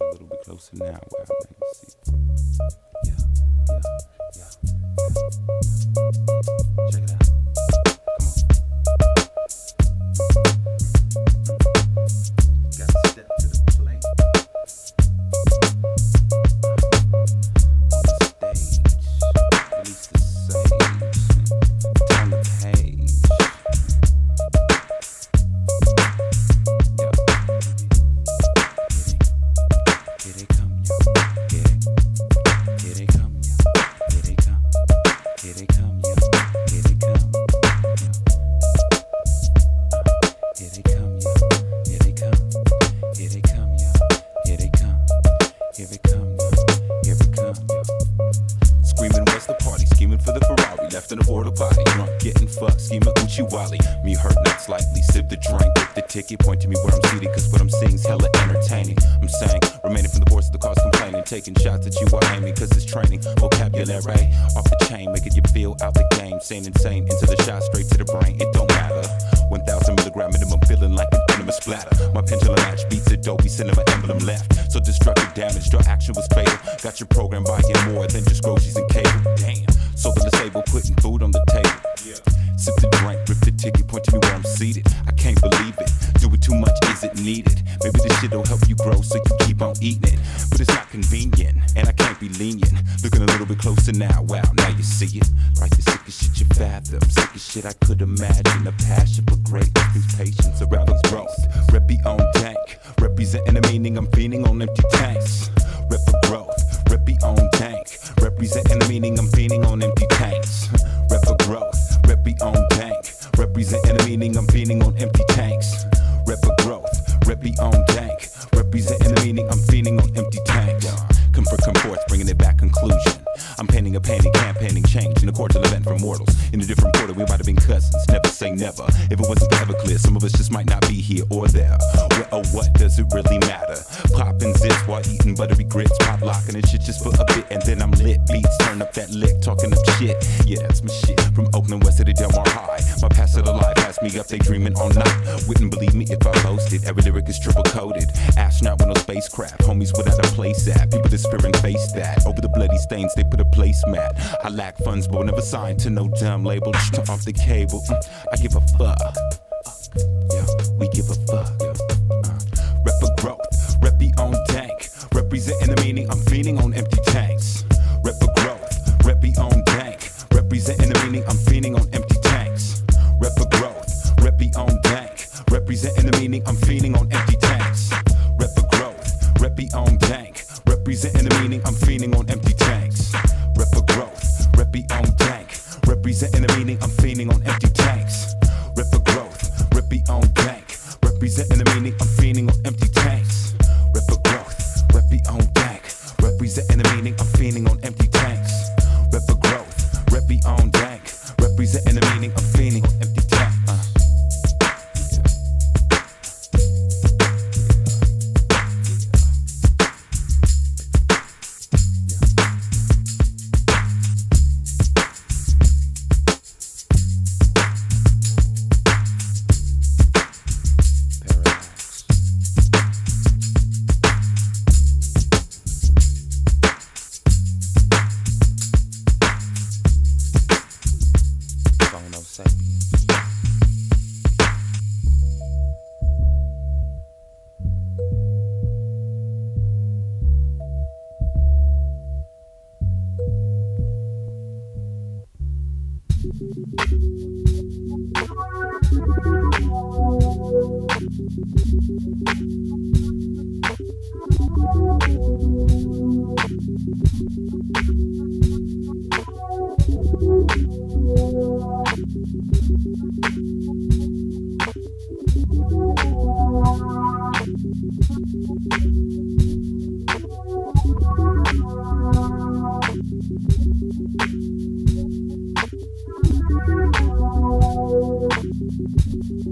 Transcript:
A little bit closer now. Now you see. Yeah, yeah, yeah, yeah. Check it out. Here they come, yo. Here they, come, yo. Here they come. Here fucked, Wally. Me hurt, not slightly. Sip the drink, get the ticket, point to me where I'm seated, cause what I'm seeing's hella entertaining. I'm saying, remaining from the voice of the cars complaining, taking shots at you while aiming, cause it's training. Vocabulary off the chain, making you feel out the game. Saying insane into the shot, straight to the brain, it don't matter. 1000 milligram minimum, feeling like an enema splatter. My pendulum match beats Adobe Cinema emblem left. So destructive damage, your action was fatal. Got your program buying more than just groceries and cable. Damn. So the disabled putting food on the table. Yeah. Sip the drink, rip the ticket, point to me where I'm seated. I can't believe it. Do it too much, is it needed? Maybe this shit'll help you grow so you keep on eating it. But it's not convenient, and I can't be lenient. Looking a little bit closer now, wow, now you see it. Right, the sickest shit you fathom. Sickest shit I could imagine. A passion for great things, patience around these growth. Rep on tank, representing the meaning I'm feeding on empty tanks. Rep for growth, rep on tank, representing the meaning I'm feeding on empty tanks. Rep for growth, rep on tank, representing the meaning I'm feeding on empty tanks. Rep for growth, rep on tank, representing the meaning I'm feeding on empty tanks. Conclusion. I'm painting a painting, campaigning change in a cordial event for mortals. In a different portal, we might have been cousins. Never say never. If it wasn't for Everclear, some of us just might not be here or there. Where or what does it really matter? Popping zips while eating buttery grits, pop locking and shit just for a bit, and then I'm lit. Beats turn up that lick, talking up shit. Yeah, that's my shit. From Oakland West to the Del Mar me up, they dreaming all night. Wouldn't believe me if I boasted. Every lyric is triple coded. Astronaut with no spacecraft. Homies without a place at. People spirit face that. Over the bloody stains, they put a placemat. I lack funds, but never signed to no dumb label. Just Off the cable, mm, I give a fuck. Yeah, we give a fuck. Representing the meaning I'm feeding on empty tanks. Rep for growth, rep Beyond Dank. Representing the meaning I'm feeding on empty tanks. Rep for growth, rep Beyond Dank. Representing the meaning I'm feeding on empty tanks. Rep for growth, rep be on tank. Representing the meaning I'm feeding on empty tanks. Rep for growth, rep be on tank. Representing the meaning I'm feeding on empty tanks. Rep for growth, rep Beyond Dank. Representing the meaning I'm feeding on empty Thank you.